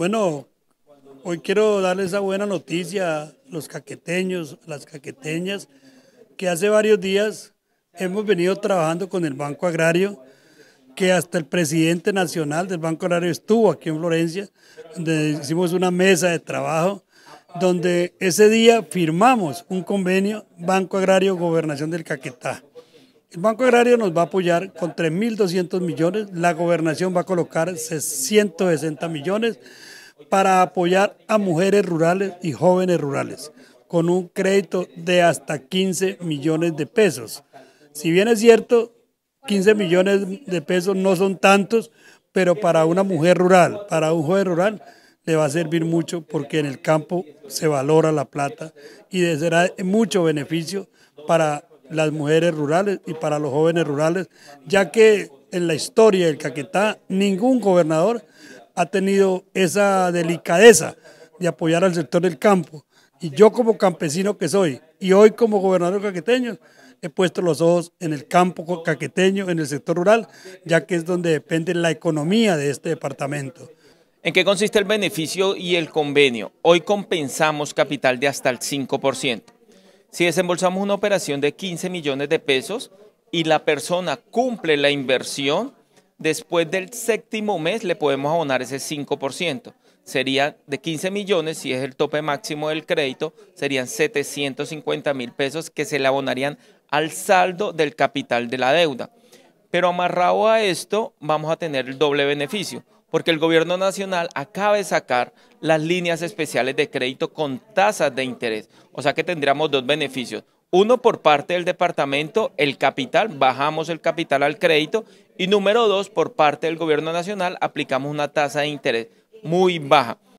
Bueno, hoy quiero darles esa buena noticia a los caqueteños, las caqueteñas, que hace varios días hemos venido trabajando con el Banco Agrario, que hasta el presidente nacional del Banco Agrario estuvo aquí en Florencia, donde hicimos una mesa de trabajo, donde ese día firmamos un convenio Banco Agrario Gobernación del Caquetá. El Banco Agrario nos va a apoyar con 3.200 millones, la gobernación va a colocar 160 millones para apoyar a mujeres rurales y jóvenes rurales con un crédito de hasta 15 millones de pesos. Si bien es cierto, 15 millones de pesos no son tantos, pero para una mujer rural, para un joven rural, le va a servir mucho porque en el campo se valora la plata y será mucho beneficio para las mujeres rurales y para los jóvenes rurales, ya que en la historia del Caquetá ningún gobernador ha tenido esa delicadeza de apoyar al sector del campo. Y yo como campesino que soy, y hoy como gobernador caqueteño, he puesto los ojos en el campo caqueteño, en el sector rural, ya que es donde depende la economía de este departamento. ¿En qué consiste el beneficio y el convenio? Hoy compensamos capital de hasta el 5%. Si desembolsamos una operación de 15 millones de pesos y la persona cumple la inversión, después del séptimo mes le podemos abonar ese 5%. Sería de 15 millones, si es el tope máximo del crédito, serían 750 mil pesos que se le abonarían al saldo del capital de la deuda. Pero amarrado a esto, vamos a tener el doble beneficio, porque el gobierno nacional acaba de sacar las líneas especiales de crédito con tasas de interés. O sea que tendríamos dos beneficios. Uno, por parte del departamento, el capital, bajamos el capital al crédito. Y número dos, por parte del gobierno nacional, aplicamos una tasa de interés muy baja.